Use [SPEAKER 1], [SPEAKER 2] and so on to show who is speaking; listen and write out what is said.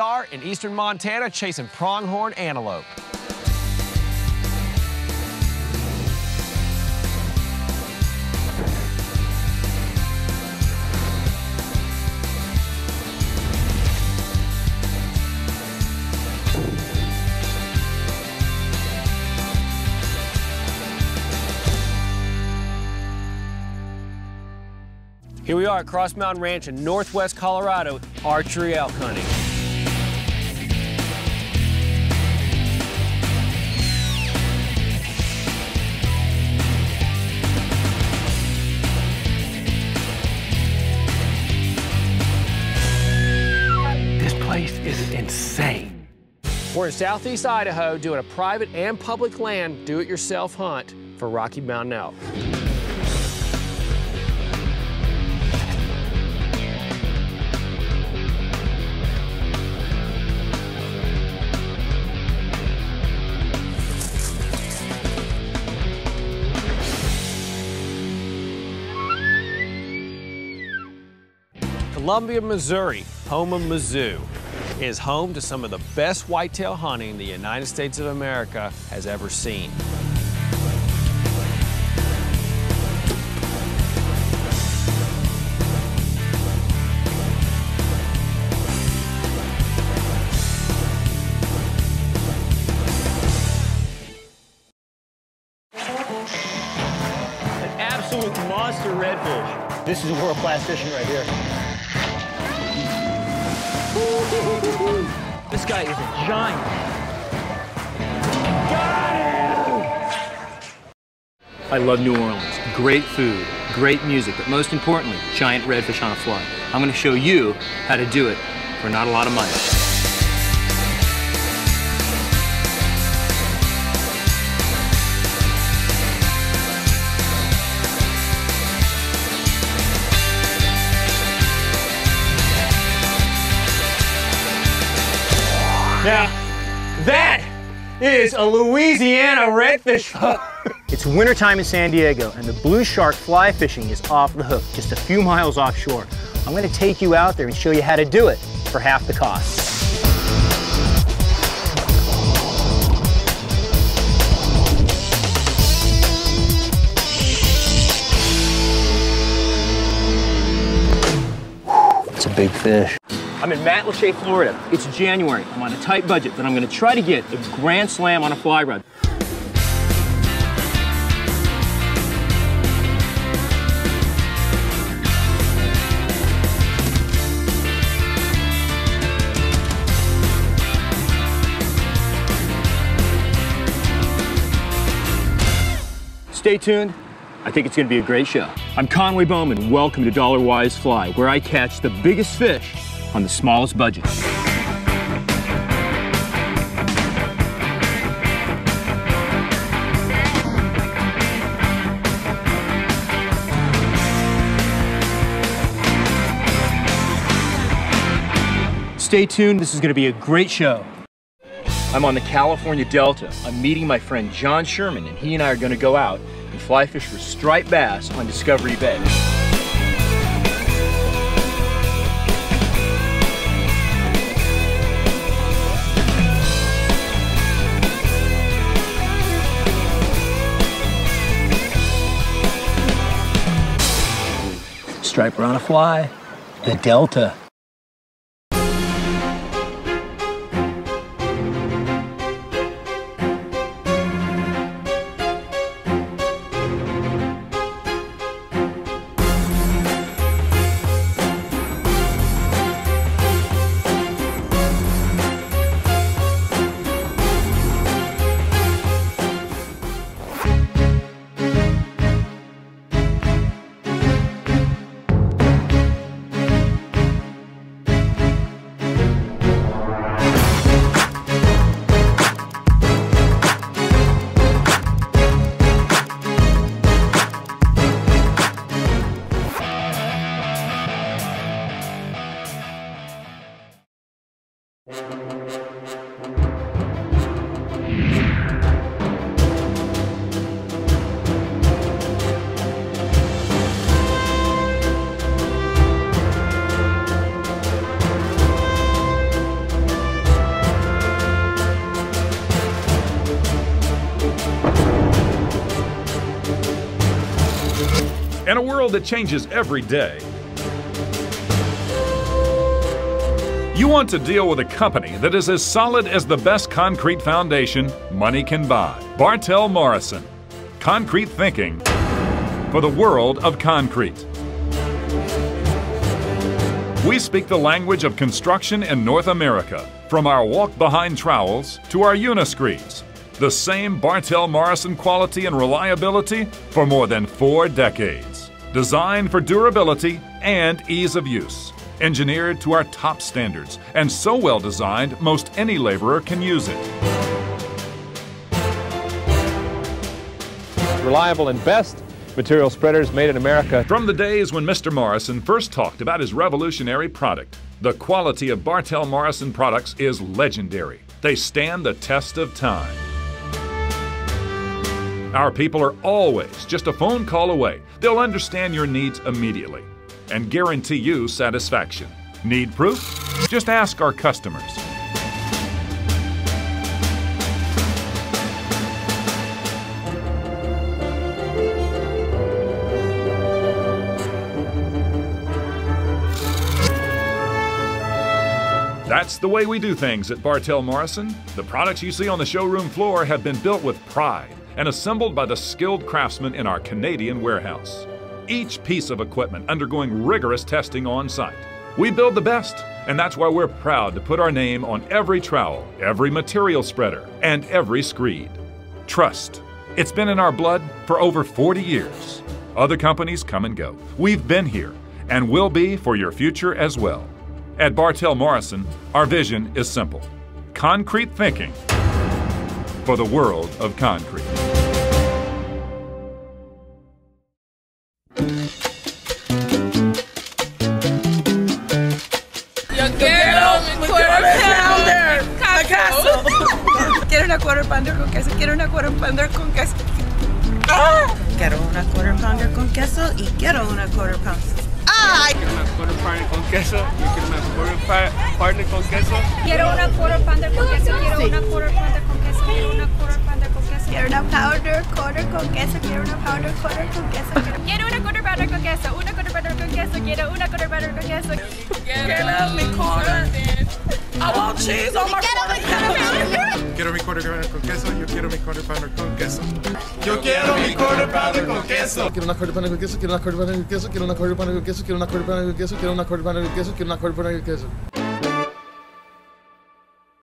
[SPEAKER 1] are in eastern Montana chasing pronghorn antelope. Here we are at Cross Mountain Ranch in northwest Colorado, archery elk hunting. Place is insane. We're in southeast Idaho doing a private and public land do-it-yourself hunt for Rocky Mountain elk. Columbia, Missouri, home of Mizzou, is home to some of the best whitetail hunting the United States of America has ever seen.
[SPEAKER 2] An absolute monster redfish. This is world-class fishing right here. This guy is a giant. I love New Orleans. Great food, great music, but most importantly, giant redfish on a fly. I'm gonna show you how to do it for not a lot of money. Now, that is a Louisiana redfish hook. It's wintertime in San Diego, and the blue shark fly fishing is off the hook, just a few miles offshore. I'm gonna take you out there and show you how to do it for half the cost. It's a big fish. I'm in Matlacha, Florida. It's January. I'm on a tight budget, but I'm going to try to get a grand slam on a fly rod. Stay tuned. I think it's going to be a great show. I'm Conway Bowman. Welcome to Dollar Wise Fly, where I catch the biggest fish on the smallest budget. Stay tuned. This is going to be a great show. I'm on the California Delta. I'm meeting my friend John Sherman, and he and I are going to go out and fly fish for striped bass on Discovery Bay. Striper on a fly, the Delta.
[SPEAKER 3] In a world that changes every day, you want to deal with a company that is as solid as the best concrete foundation money can buy. Bartell Morrison. Concrete thinking for the world of concrete. We speak the language of construction in North America, from our walk behind trowels to our uniscreeds. The same Bartell Morrison quality and reliability for more than four decades. Designed for durability and ease of use. Engineered to our top standards and so well designed most any laborer can use it.
[SPEAKER 1] Reliable and best material spreaders made in America.
[SPEAKER 3] From the days when Mr. Morrison first talked about his revolutionary product, the quality of Bartell Morrison products is legendary. They stand the test of time. Our people are always just a phone call away. They'll understand your needs immediately and guarantee you satisfaction. Need proof? Just ask our customers. That's the way we do things at Bartell Morrison. The products you see on the showroom floor have been built with pride and assembled by the skilled craftsmen in our Canadian warehouse. Each piece of equipment undergoing rigorous testing on site. We build the best, and that's why we're proud to put our name on every trowel, every material spreader, and every screed. Trust. It's been in our blood for over 40 years. Other companies come and go. We've been here and will be for your future as well. At Bartell Morrison, our vision is simple concrete thinking for the world of concrete.
[SPEAKER 4] Quiero quarter pounder. Cacazo. Quiero una quarter pounder con queso. Quiero una quarter pounder con queso. Ah. Quiero una quarter pounder con queso y quiero una quarter pounder. ¡Ay!
[SPEAKER 5] Quiero una quarter pounder con queso. Yo quiero una quarter pounder con queso.
[SPEAKER 6] Quiero una quarter pounder con queso, quiero una quarter pounder con queso, quiero una quarter pounder con queso.
[SPEAKER 4] Quiero una powder quarter con queso. Quiero una powder quarter con queso.
[SPEAKER 6] Quiero una quarter pounder con queso, una quarter pounder con queso, quiero una quarter pounder con queso.
[SPEAKER 4] Quiero mi quarter. I want cheese on my quarter.
[SPEAKER 7] Quiero mi quarter pounder con queso, yo quiero mi quarter pounder con queso. Yo quiero mi quarter pounder con queso.
[SPEAKER 8] Quiero una quarter pounder con queso, quiero una quarter pounder con queso, quiero una quarter pounder con queso, quiero una quarter pounder con queso, quiero una quarter pounder con queso, quiero una quarter pounder con queso.